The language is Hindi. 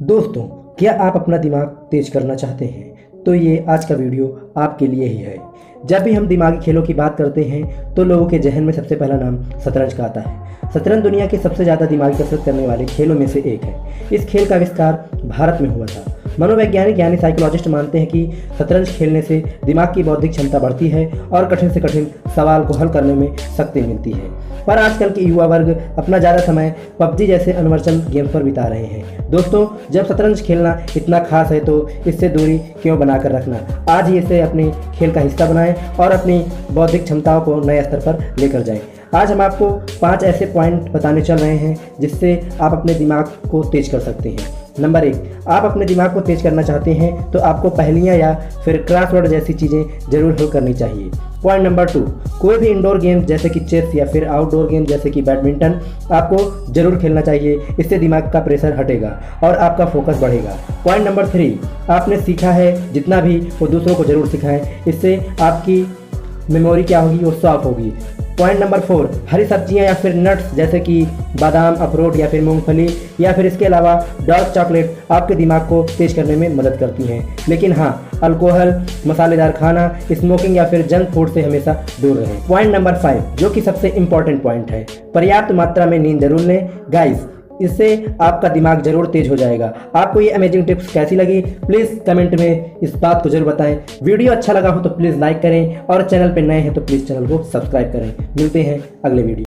दोस्तों, क्या आप अपना दिमाग तेज करना चाहते हैं? तो ये आज का वीडियो आपके लिए ही है। जब भी हम दिमागी खेलों की बात करते हैं तो लोगों के जहन में सबसे पहला नाम शतरंज का आता है। शतरंज दुनिया के सबसे ज़्यादा दिमागी कसरत करने वाले खेलों में से एक है। इस खेल का आविष्कार भारत में हुआ था। मनोवैज्ञानिक यानी साइकोलॉजिस्ट मानते हैं कि शतरंज खेलने से दिमाग की बौद्धिक क्षमता बढ़ती है और कठिन से कठिन सवाल को हल करने में शक्ति मिलती है। पर आजकल के युवा वर्ग अपना ज़्यादा समय पबजी जैसे अनवर्चल गेम पर बिता रहे हैं। दोस्तों, जब शतरंज खेलना इतना खास है तो इससे दूरी क्यों बनाकर रखना? आज ही इसे अपने खेल का हिस्सा बनाएँ और अपनी बौद्धिक क्षमताओं को नए स्तर पर लेकर जाएँ। आज हम आपको पाँच ऐसे पॉइंट बताने चल रहे हैं जिससे आप अपने दिमाग को तेज कर सकते हैं। नंबर एक, आप अपने दिमाग को तेज करना चाहते हैं तो आपको पहलियाँ या फिर क्रॉसवर्ड जैसी चीज़ें ज़रूर हल करनी चाहिए। पॉइंट नंबर टू कोई भी इंडोर गेम जैसे कि चेस या फिर आउटडोर गेम जैसे कि बैडमिंटन आपको ज़रूर खेलना चाहिए। इससे दिमाग का प्रेशर हटेगा और आपका फोकस बढ़ेगा। पॉइंट नंबर थ्री आपने सीखा है जितना भी वो दूसरों को ज़रूर सिखाएँ। इससे आपकी मेमोरी क्या होगी? वो सॉफ्ट होगी। पॉइंट नंबर फोर हरी सब्ज़ियाँ या फिर नट्स जैसे कि बादाम, अखरोट या फिर मूंगफली, या फिर इसके अलावा डार्क चॉकलेट आपके दिमाग को तेज करने में मदद करती हैं। लेकिन हाँ अल्कोहल मसालेदार खाना स्मोकिंग या फिर जंक फ़ूड से हमेशा दूर रहें। पॉइंट नंबर फाइव जो कि सबसे इंपॉर्टेंट पॉइंट है, पर्याप्त मात्रा में नींद ज़रूर लें। गाइस इससे आपका दिमाग ज़रूर तेज हो जाएगा। आपको ये अमेजिंग टिप्स कैसी लगी? प्लीज़ कमेंट में इस बात को ज़रूर बताएँ। वीडियो अच्छा लगा हो तो प्लीज़ लाइक करें और चैनल पर नए हैं तो प्लीज़ चैनल को सब्सक्राइब करें। मिलते हैं अगले वीडियो